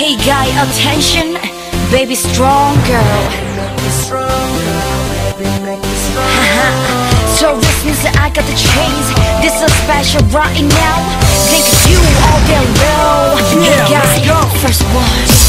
Hey guy, attention, baby strong girl. so this means that I got the chains. This is special right now. Think you all day low. Yeah, hey let's guy, go. first one.